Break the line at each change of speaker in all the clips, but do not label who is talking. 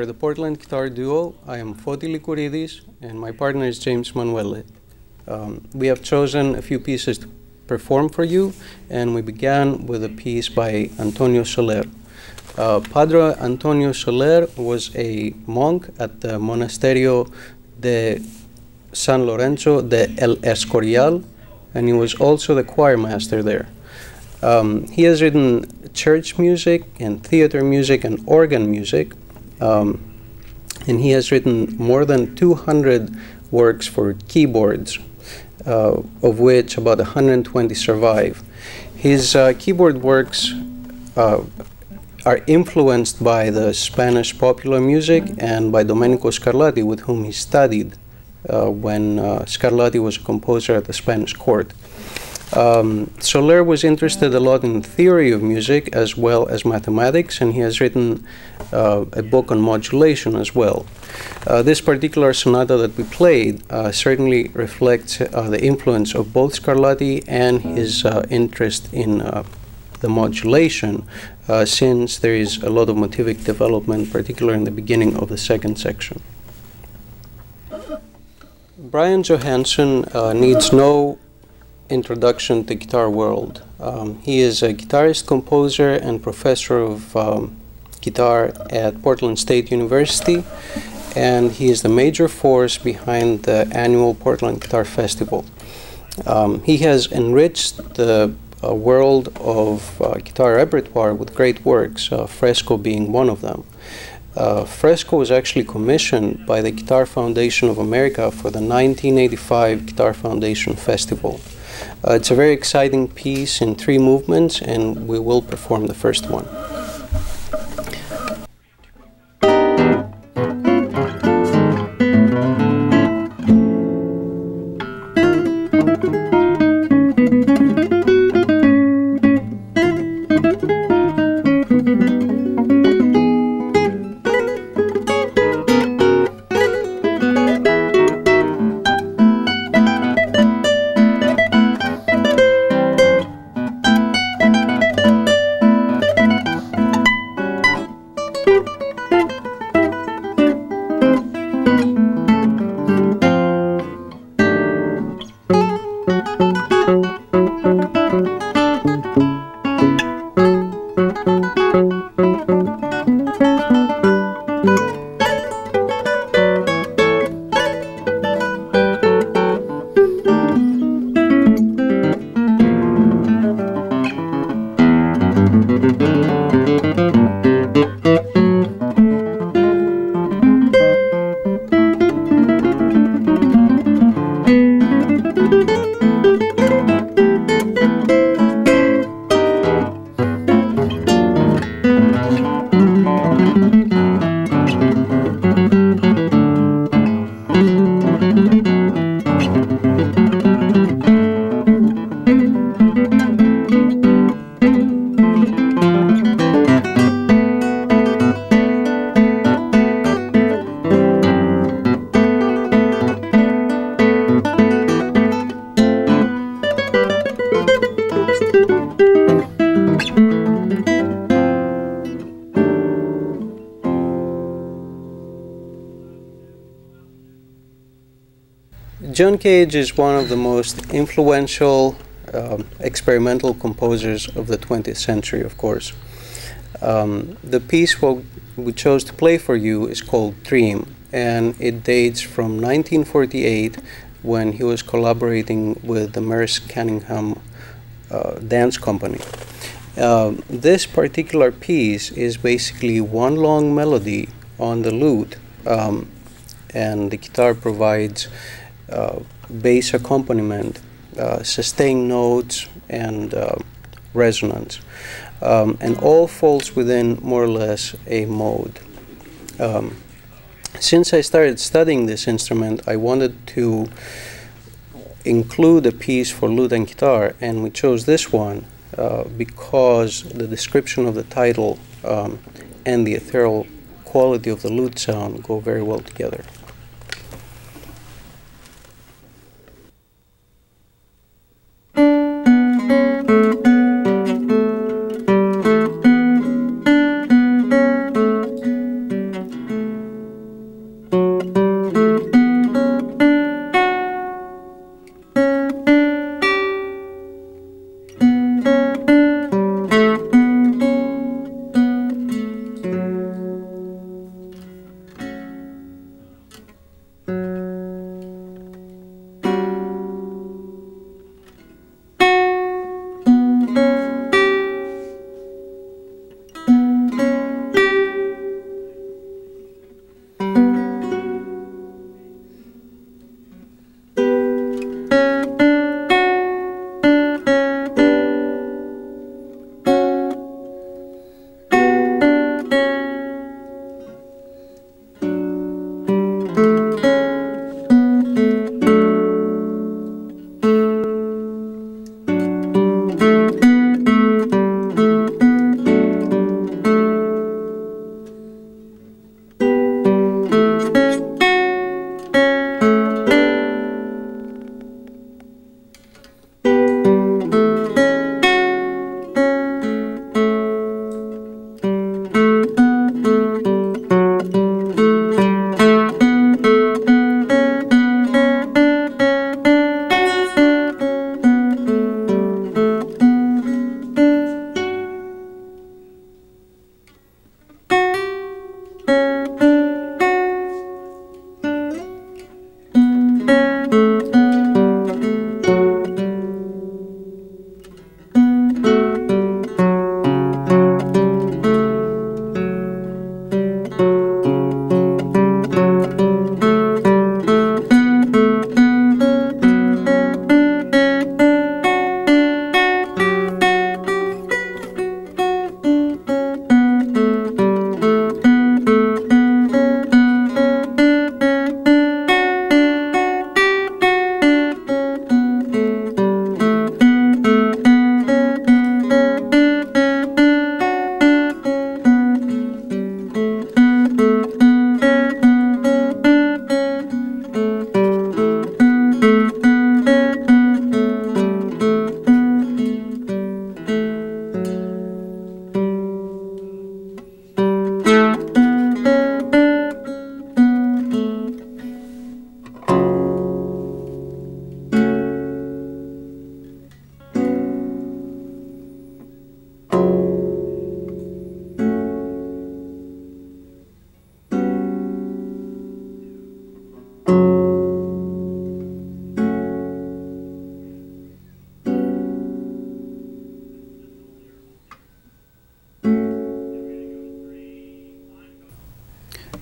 We're the Portland Guitar Duo. I am Foti Likouridis and my partner is James Manuele. Um, we have chosen a few pieces to perform for you and we began with a piece by Antonio Soler. Uh, Padre Antonio Soler was a monk at the Monasterio de San Lorenzo de El Escorial and he was also the choir master there. Um, he has written church music and theater music and organ music, um, and he has written more than 200 works for keyboards, uh, of which about 120 survive. His uh, keyboard works uh, are influenced by the Spanish popular music and by Domenico Scarlatti, with whom he studied uh, when uh, Scarlatti was a composer at the Spanish court. Um, Soler was interested a lot in theory of music as well as mathematics, and he has written uh, a book on modulation as well. Uh, this particular sonata that we played uh, certainly reflects uh, the influence of both Scarlatti and his uh, interest in uh, the modulation, since there is a lot of motivic development, particularly in the beginning of the second section. Bryan Johanson needs no introduction to guitar world. Um, he is a guitarist, composer, and professor of um, guitar at Portland State University, and he is the major force behind the annual Portland Guitar Festival. Um, he has enriched the uh, world of uh, guitar repertoire with great works, uh, Fresco being one of them. Uh, Fresco was actually commissioned by the Guitar Foundation of America for the 1985 Guitar Foundation Festival. Uh, it's a very exciting piece in three movements, and we will perform the first one. you John Cage is one of the most influential um, experimental composers of the 20th century, of course. Um, the piece we chose to play for you is called Dream, and it dates from 1948 when he was collaborating with the Merce Cunningham uh, Dance Company. Uh, this particular piece is basically one long melody on the lute, um, and the guitar provides bass accompaniment, uh, sustained notes, and uh, resonance. Um, and all falls within more or less a mode. Um, since I started studying this instrument, I wanted to include a piece for lute and guitar, and we chose this one uh, because the description of the title um, and the ethereal quality of the lute sound go very well together.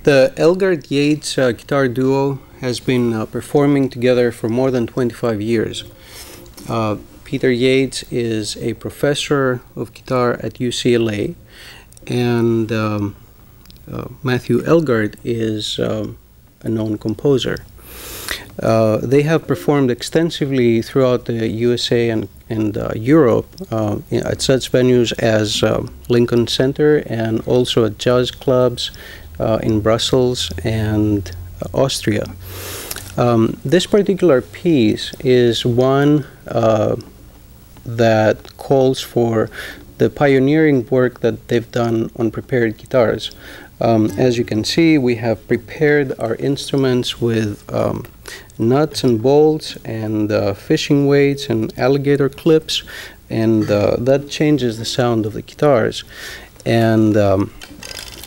The Elgart Yates uh, guitar duo has been uh, performing together for more than 25 years. Uh, Peter Yates is a professor of guitar at UCLA, and um, uh, Matthew Elgart is um, a known composer. Uh, they have performed extensively throughout the USA and, and uh, Europe at such venues as um, Lincoln Center and also at jazz clubs in Brussels and uh, Austria. Um, this particular piece is one uh, that calls for the pioneering work that they've done on prepared guitars. Um, as you can see, we have prepared our instruments with um, nuts and bolts and uh, fishing weights and alligator clips, and uh, that changes the sound of the guitars. And um,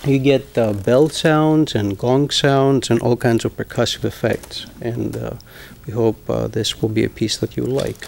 you get uh, bell sounds and gong sounds and all kinds of percussive effects. And uh, we hope uh, this will be a piece that you like.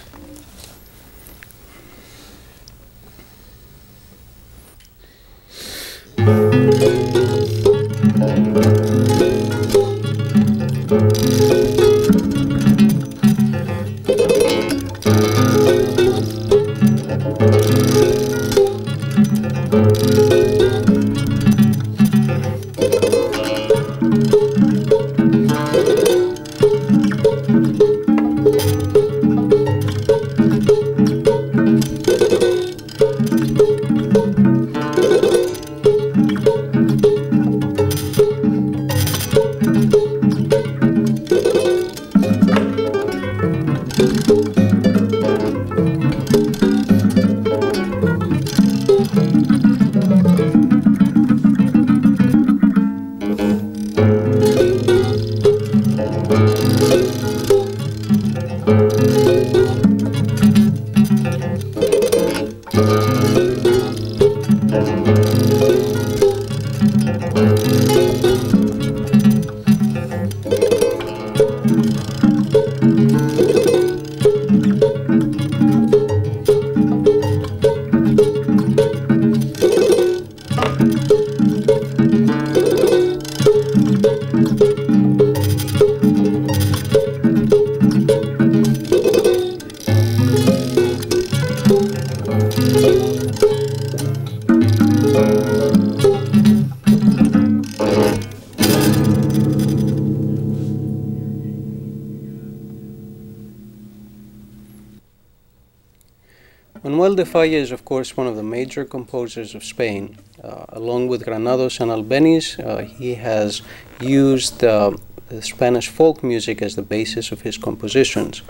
Manuel de Falla is, of course, one of the major composers of Spain. Uh, along with Granados and Albéniz, uh, he has used uh, Spanish folk music as the basis of his compositions.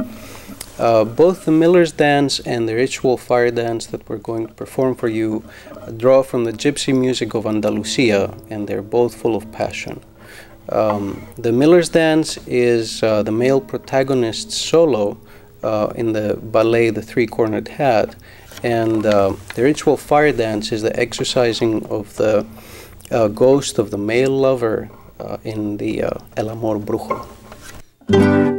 Uh, both the Miller's Dance and the Ritual Fire Dance that we're going to perform for you draw from the gypsy music of Andalusia, and they're both full of passion. Um, the Miller's Dance is uh, the male protagonist's solo uh, in the ballet The Three Cornered Hat. And uh, the ritual fire dance is the exercising of the uh, ghost of the male lover uh, in the uh, El Amor Brujo.